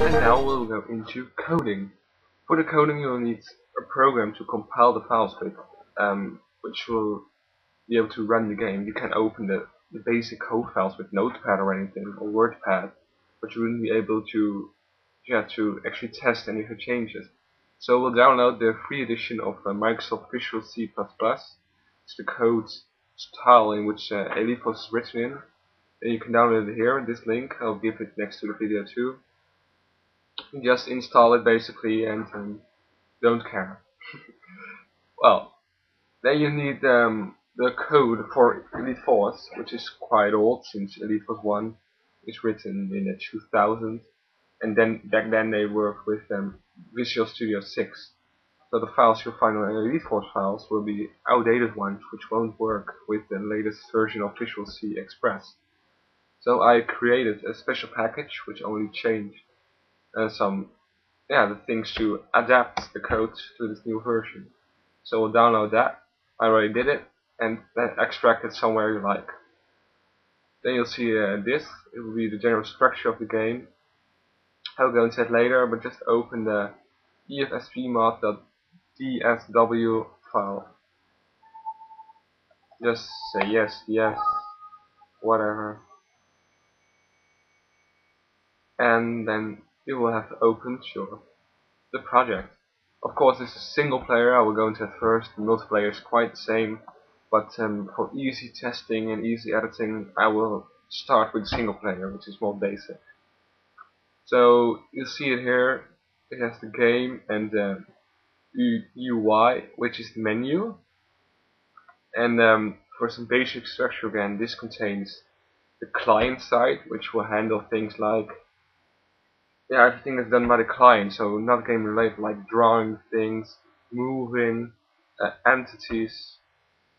And now we'll go into coding. For the coding you'll need a program to compile the files with, um, which will be able to run the game. You can open the, the basic code files with Notepad or anything, or WordPad, but you wouldn't be able to yeah, to actually test any of the changes. So we'll download the free edition of uh, Microsoft Visual C++. It's the code style in which uh, Elite Force is written in. And you can download it here, this link, I'll give it next to the video too. just install it basically and um, don't care. well, then you need um, the code for Elite Force, which is quite old since Elite Force 1 is written in uh, 2000 and then back then they worked with um, Visual Studio 6. So the files you'll find on Elite Force files will be outdated ones which won't work with the latest version of Visual C Express. So I created a special package which only changed uh, some yeah the things to adapt the code to this new version. So we'll download that. I already did it and then extract it somewhere you like. Then you'll see uh, this. It will be the general structure of the game I'll go into that later, but just open the efsvmod.dsw file. Just say yes, yes, whatever. And then you will have opened your the project. Of course, this is single player. I will go into that first. Multiplayer is quite the same, but um, for easy testing and easy editing, I will start with single player, which is more basic. So you see it here. It has the game and the UI, which is the menu. And um, for some basic structure again, this contains the client side, which will handle things like yeah, everything that's done by the client, so not game related, like drawing things, moving, uh, entities.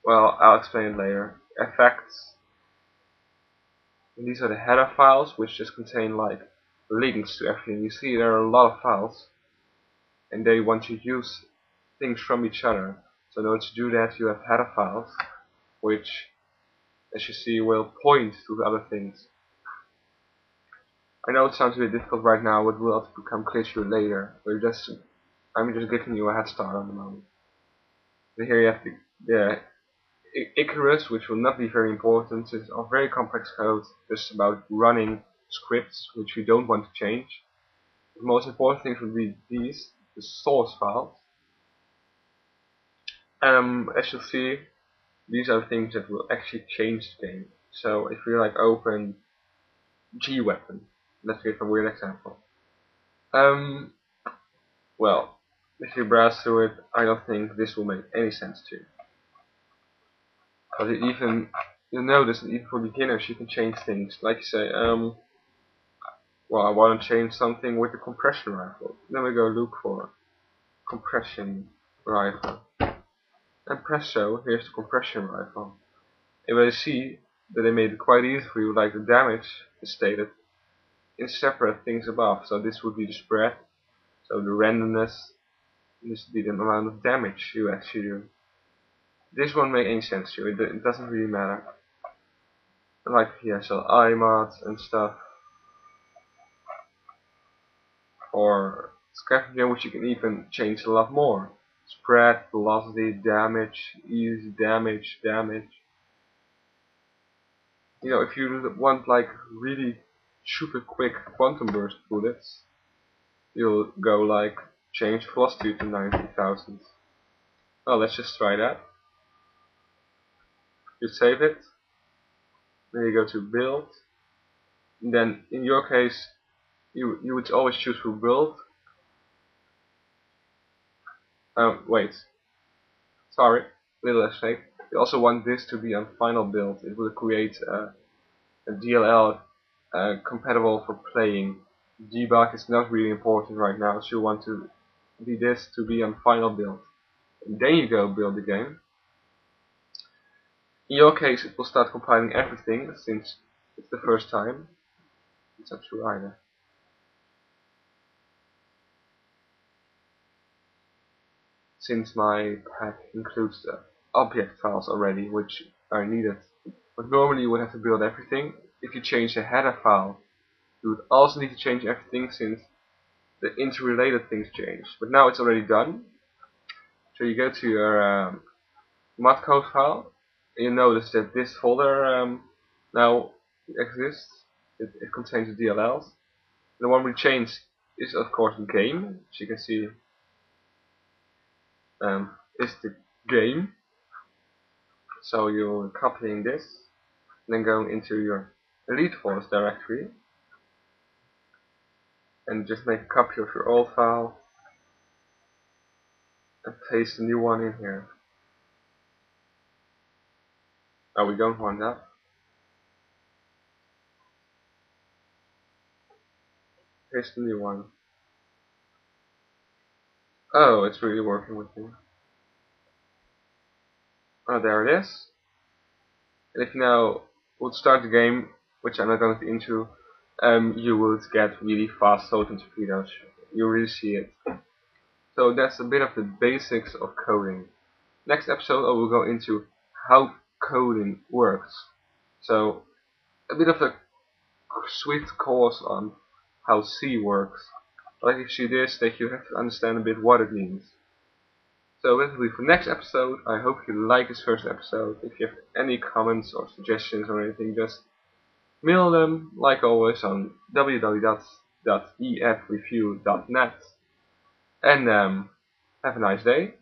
Well, I'll explain it later. Effects. And these are the header files, which just contain like links to everything. You see there are a lot of files and they want to use things from each other. So in order to do that you have header files which as you see will point to other things. I know it sounds a bit difficult right now but will become clear to you later. But just I'm just giving you a head start on the moment. So here you have the, the Icarus which will not be very important. It's a very complex code just about running scripts which we don't want to change. The most important things would be these, the source files. Um, as you'll see, these are things that will actually change the game. So if we like open G weapon, let's give a weird example. Um, well, if you browse through it, I don't think this will make any sense to you. But even, you'll notice that even for beginners you can change things. Like you say, um, well, I want to change something with the compression rifle. Then we go look for compression rifle. And presto, here's the compression rifle. And we see that they made it quite easy for you, like the damage is stated in separate things above. So this would be the spread, so the randomness, this would be the amount of damage you actually do. This won't make any sense to you, it, it doesn't really matter. Like here, so IMOD and stuff or scavenging which you can even change a lot more. Spread, velocity, damage, ease, damage, damage. You know, if you want like really super quick quantum burst bullets, you'll go like change velocity to 90,000. Well, let's just try that. You save it. Then you go to build. And then in your case, you you would always choose for build. Um, wait. Sorry, little mistake. You also want this to be on final build. It will create a, a DLL uh, compatible for playing. Debug is not really important right now, so you want to be this to be on final build. And then you go build the game. In your case, it will start compiling everything since it's the first time. It's not true either. Since my pack includes the object files already, which are needed. But normally you would have to build everything. If you change the header file, you would also need to change everything since the interrelated things change. But now it's already done. So you go to your um, mod code file, and you notice that this folder um, now exists. It, it contains the DLLs. The one we changed is of course the game, as you can see um, is the game. So you're copying this, then going into your elite force directory, and just make a copy of your old file, and paste the new one in here. Oh, we don't want that. Paste the new one. Oh, it's really working with me. Oh, there it is. And if you now would start the game, which I'm not going to into, um, you would get really fast photon torpedoes. You really see it. So that's a bit of the basics of coding. Next episode I will go into how coding works. So a bit of a swift course on how C works. Like if you this, that you have to understand a bit what it means. So that will be for next episode. I hope you like this first episode. If you have any comments or suggestions or anything, just mail them, like always, on www.efreview.net. And um, have a nice day.